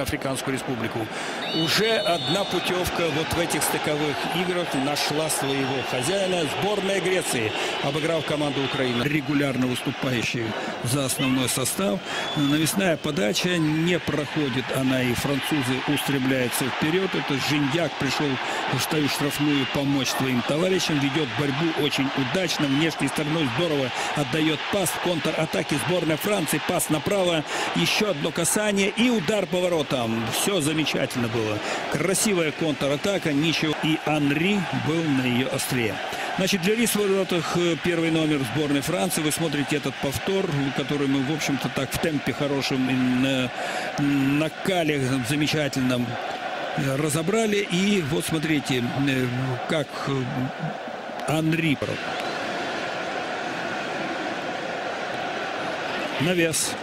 Африканскую республику. Уже одна путевка вот в этих стыковых играх нашла своего хозяина. Сборная Греции, обыграв команду Украины. Регулярно выступающие за основной состав. Навесная подача не проходит она и французы устремляются вперед. Это Жиндяк пришел в стою штрафную помочь своим товарищам. Ведет борьбу очень удачно. Внешней стороной здорово отдает пас в контратаке сборной Франции. Пас направо. Еще одно касание и удар поворот там. Все замечательно было. Красивая контратака, ничего. И Анри был на ее острее. Значит, для Рис воротах э, первый номер сборной Франции. Вы смотрите этот повтор, который мы, в общем-то, так в темпе хорошем, на накале замечательном э, разобрали. И вот смотрите, э, как Анри навес.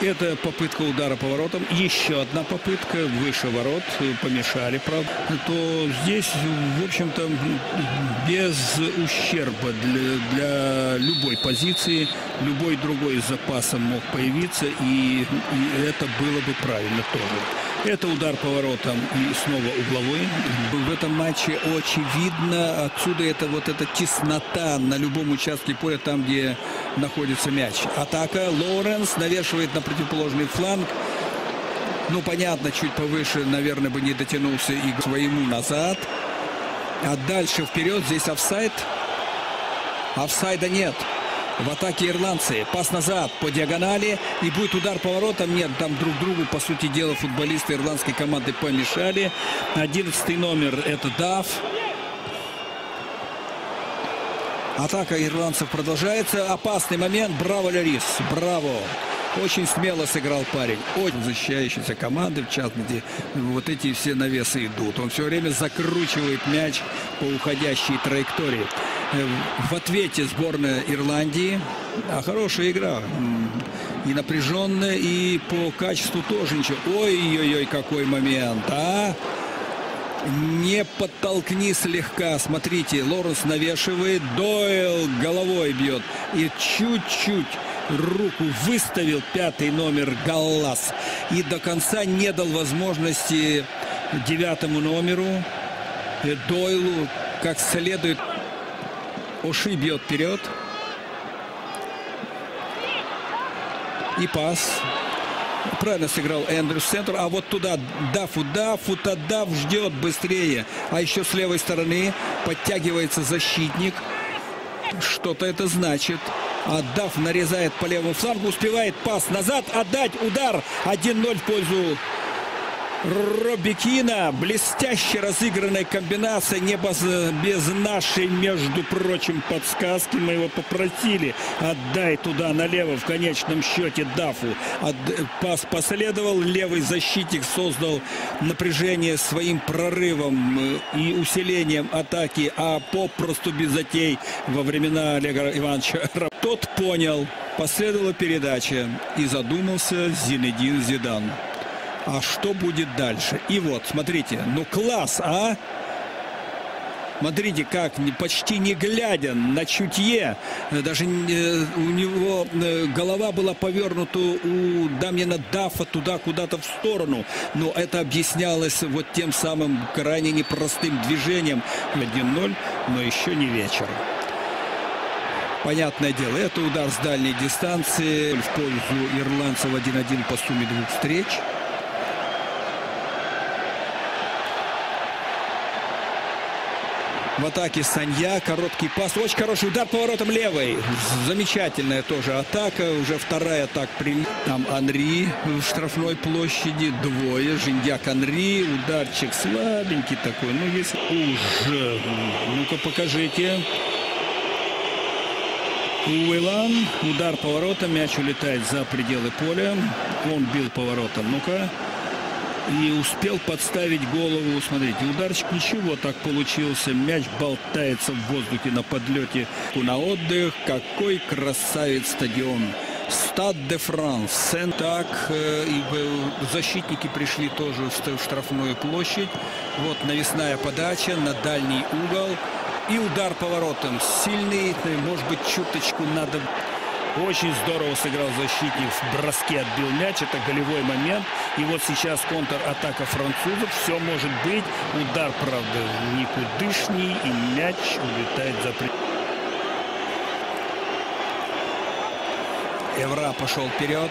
Это попытка удара поворотом. Еще одна попытка выше ворот. Помешали, правда. То здесь, в общем-то, без ущерба для, для любой позиции, любой другой запасом мог появиться. И, и это было бы правильно тоже. Это удар поворотом и снова угловой. В этом матче очевидно, отсюда это вот эта теснота на любом участке поля, там, где находится мяч. Атака. Лоуренс навешивает на противоположный фланг. Ну, понятно, чуть повыше, наверное, бы не дотянулся и к своему назад. А дальше вперед. Здесь офсайд. Офсайда нет. В атаке ирландцы. Пас назад по диагонали. И будет удар поворотом. Нет, там друг другу, по сути дела, футболисты ирландской команды помешали. Одиннадцатый номер это Даф. Атака ирландцев продолжается. Опасный момент. Браво, Лярис. Браво. Очень смело сыграл парень. Очень защищающейся команды, в частности, вот эти все навесы идут. Он все время закручивает мяч по уходящей траектории. Э, в ответе сборная Ирландии. А хорошая игра. И напряженная, и по качеству тоже ничего. Ой-ой-ой, какой момент, а! Не подтолкни слегка. Смотрите, Лоренс навешивает. Дойл головой бьет. И чуть-чуть руку выставил пятый номер Галлас. И до конца не дал возможности девятому номеру Дойлу как следует Оши бьет вперед. И пас. Правильно сыграл Эндрюс центр. А вот туда Дафу, Дафу, Тадав ждет быстрее. А еще с левой стороны подтягивается защитник. Что-то это значит. Даф нарезает по левому флангу. Успевает пас назад. Отдать удар. 1-0 в пользу Робикина. Блестяще разыгранная комбинация. Не без нашей, между прочим, подсказки. Мы его попросили. Отдай туда налево в конечном счете Дафу. От... Пас последовал. Левый защитник создал напряжение своим прорывом э, и усилением атаки. А попросту без затей во времена Олега Ивановича. Тот понял. Последовала передача. И задумался Зинедин Зидан. А что будет дальше? И вот, смотрите, ну класс, а? Смотрите, как почти не глядя на чутье, даже э, у него э, голова была повернута у Дамьяна Дафа туда, куда-то в сторону. Но это объяснялось вот тем самым крайне непростым движением. 1-0, но еще не вечер. Понятное дело, это удар с дальней дистанции в пользу ирландцев 1-1 по сумме двух встреч. В атаке Санья. Короткий пас. Очень хороший удар поворотом левой. Замечательная тоже атака. Уже вторая так при... Там Анри в штрафной площади. Двое. Жиндяк Анри. Ударчик слабенький такой. Ну, если уже... Ну-ка, покажите. Уэлан. Удар поворотом. Мяч улетает за пределы поля. Он бил поворотом. Ну-ка и успел подставить голову. Смотрите, ударчик ничего так получился. Мяч болтается в воздухе на подлете на отдых. Какой красавец стадион. Стад де Франс. Сен так. Э, и защитники пришли тоже в штрафную площадь. Вот навесная подача на дальний угол. И удар поворотом. Сильный, может быть, чуточку надо Очень здорово сыграл защитник. В броске отбил мяч. Это голевой момент. И вот сейчас контр-атака французов. Все может быть. Удар, правда, никудышний. И мяч улетает за пределы. Евра пошел вперед.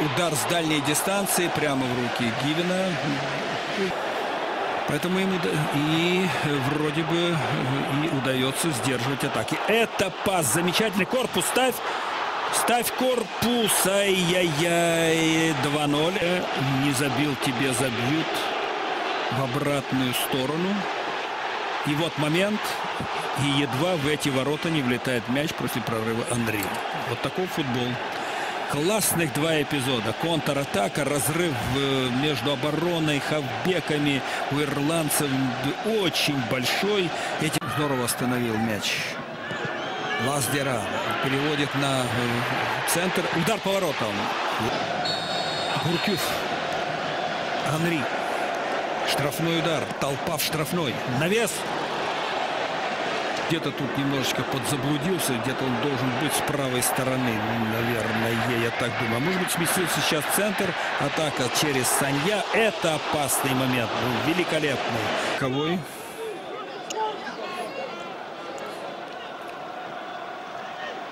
Удар с дальней дистанции прямо в руки Гивина. Поэтому ему и вроде бы и удается сдерживать атаки. Это пас. Замечательный корпус. Ставь. Ставь корпус. Ай-яй-яй. 2-0. Не забил, тебе забьют в обратную сторону. И вот момент. И едва в эти ворота не влетает мяч после прорыва Андрей. Вот такой футбол. Классных два эпизода. Контратака, разрыв э, между обороной, хавбеками у ирландцев очень большой. Этим здорово остановил мяч. Лаздера переводит на э, центр. Удар поворотом. Гуркюв. Анри. Штрафной удар. Толпа в штрафной. Навес где-то тут немножечко подзаблудился, где-то он должен быть с правой стороны, наверное, я так думаю. Может быть, сместился сейчас центр, атака через Санья. Это опасный момент, ну, великолепный. Ковой.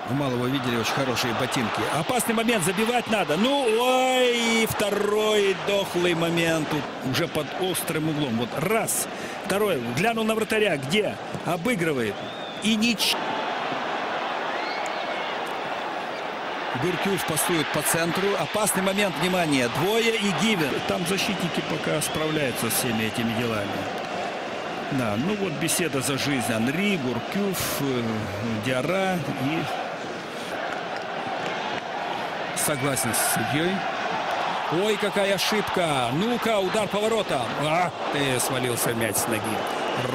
У Малого видели очень хорошие ботинки. Опасный момент, забивать надо. Ну, ой, второй дохлый момент. Уже под острым углом. Вот раз. Второй. Глянул на вратаря. Где? Обыгрывает. И ничего. Гуркюв пасует по центру. Опасный момент, внимание. Двое и Гивен. Там защитники пока справляются с всеми этими делами. Да, ну вот беседа за жизнь. Анри, Гуркюв, э, Диара и согласен с судьей. Ой, какая ошибка. Ну-ка, удар поворота. А, ты свалился мяч с ноги.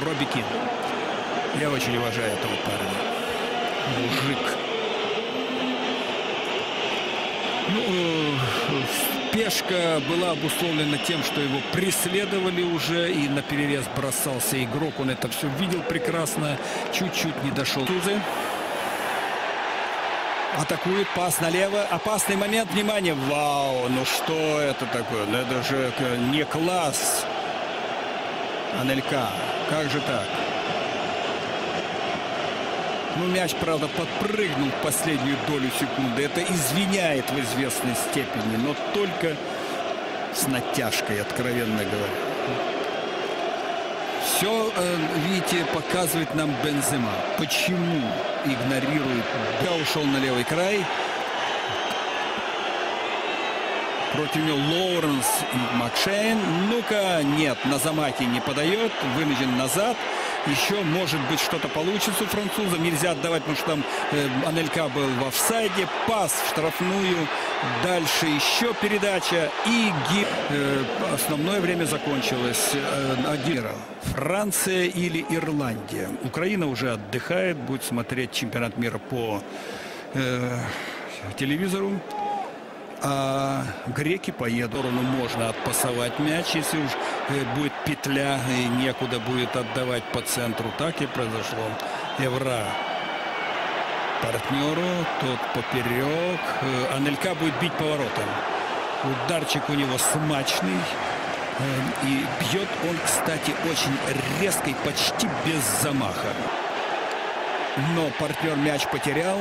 Робикин. Я очень уважаю этого парня. Мужик. Ну, спешка была обусловлена тем, что его преследовали уже и на перевес бросался игрок. Он это все видел прекрасно. Чуть-чуть не дошел. Тузы. Атакует, пас налево. Опасный момент, внимание. Вау, ну что это такое? Ну это же не класс. Анелька. Как же так? Ну, мяч, правда, подпрыгнул в последнюю долю секунды. Это извиняет в известной степени, но только с натяжкой, откровенно говоря. Все, э, видите, показывает нам Бензема. Почему игнорирует? Я ушел на левый край. Против него Лоуренс Макшейн. Ну-ка, нет, на замахе не подает. Вынужден назад. Еще, может быть, что-то получится у французов. Нельзя отдавать, потому что там э, Анелька был в офсайде. Пас в штрафную. Дальше еще передача. И ги... э, основное время закончилось. Э. Франция или Ирландия. Украина уже отдыхает. Будет смотреть чемпионат мира по э, телевизору. А греки поедут. Ну, можно отпасовать мяч, если уж э, будет петля и некуда будет отдавать по центру. Так и произошло. Евра партнеру, тот поперек. Э, Анелька будет бить поворотом. Ударчик у него смачный. Э, и бьет он, кстати, очень резкий, почти без замаха. Но партнер мяч потерял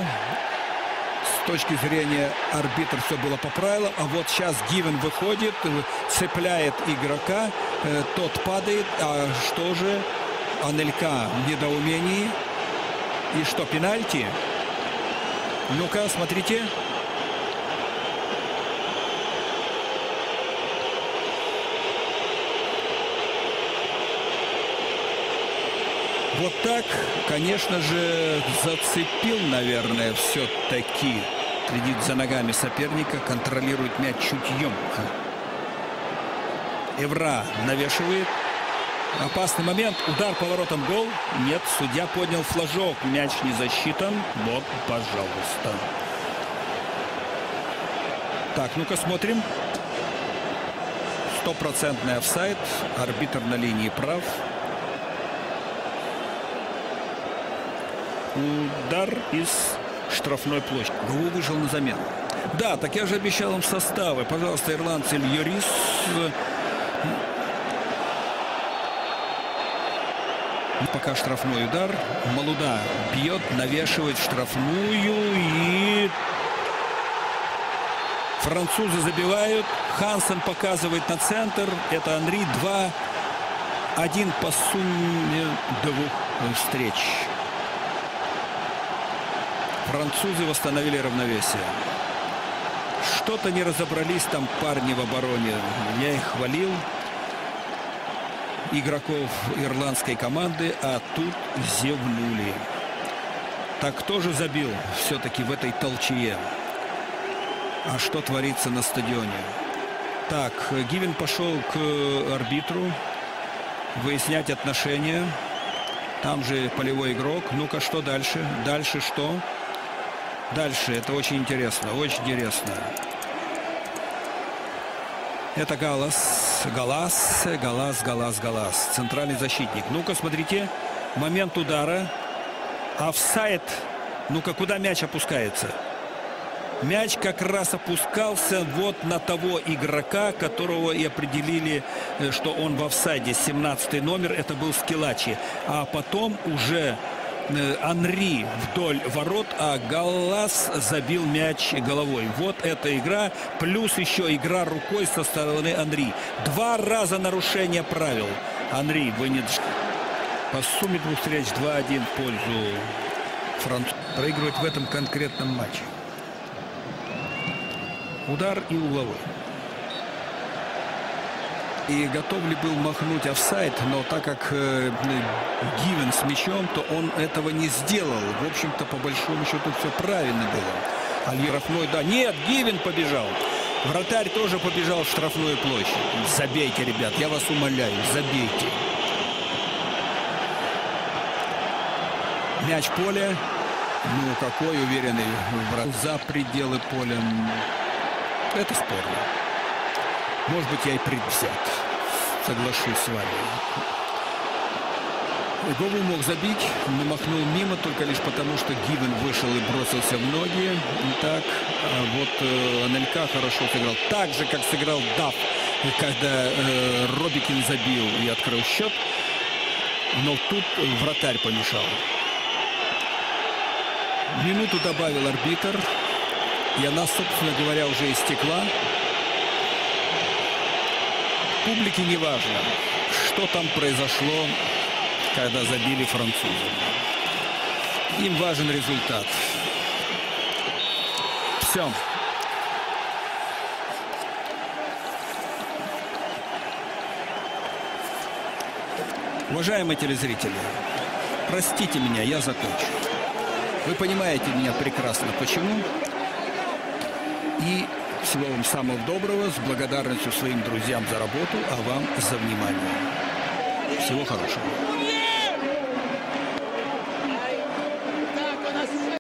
с точки зрения арбитр все было по правилам. А вот сейчас Гивен выходит, цепляет игрока, э, тот падает. А что же? Анелька в недоумении. И что, пенальти? Ну-ка, смотрите. Вот так, конечно же, зацепил, наверное, все-таки. Следит за ногами соперника, контролирует мяч чутьем. Евра навешивает. Опасный момент. Удар поворотом гол. Нет, судья поднял флажок. Мяч не засчитан. Вот, пожалуйста. Так, ну-ка смотрим. Стопроцентный офсайд. Арбитр на линии прав. Удар из штрафной площади. Гу вышел на замену. Да, так я же обещал им составы. Пожалуйста, ирландцы Льорис. Пока штрафной удар. Малуда бьет, навешивает штрафную и французы забивают. Хансен показывает на центр. Это Анри 2 один по сумме двух встреч. Французы восстановили равновесие. Что-то не разобрались там парни в обороне. Я их хвалил. Игроков ирландской команды, а тут зевнули. Так кто же забил все-таки в этой толчье? А что творится на стадионе? Так, Гивен пошел к арбитру выяснять отношения. Там же полевой игрок. Ну-ка, что дальше? Дальше что? Дальше. Это очень интересно. Очень интересно. Это Галас. Галас. Галас, Галас, Галас. Центральный защитник. Ну-ка, смотрите. Момент удара. Офсайд. Ну-ка, куда мяч опускается? Мяч как раз опускался вот на того игрока, которого и определили, э, что он в офсайде. 17 номер, это был Скилачи. А потом уже Анри вдоль ворот, а Галлас забил мяч головой. Вот эта игра, плюс еще игра рукой со стороны Анри. Два раза нарушение правил. Анри вынес по сумме двух встреч 2-1 в пользу французов. Проигрывает в этом конкретном матче. Удар и угловой. И готов ли был махнуть офсайд, но так как э, Гивен с мячом, то он этого не сделал. В общем-то, по большому счету, все правильно было. Альи Рафной, да, нет, Гивен побежал. Вратарь тоже побежал в штрафную площадь. Забейте, ребят, я вас умоляю, забейте. Мяч в поле. Ну, какой уверенный врат за пределы поля. Это спорно. Может быть, я и предвзят. Соглашусь с вами. Гову мог забить, но махнул мимо только лишь потому, что Гивен вышел и бросился в ноги. Так, а вот э, Анелька хорошо сыграл. Так же, как сыграл Дав, когда э, Робикин забил и открыл счет. Но тут вратарь помешал. Минуту добавил арбитр. И она, собственно говоря, уже истекла. Публике не важно, что там произошло, когда забили французы. Им важен результат. Все. Уважаемые телезрители, простите меня, я закончу. Вы понимаете меня прекрасно. Почему? И всего вам самого доброго, с благодарностью своим друзьям за работу, а вам за внимание. Всего хорошего.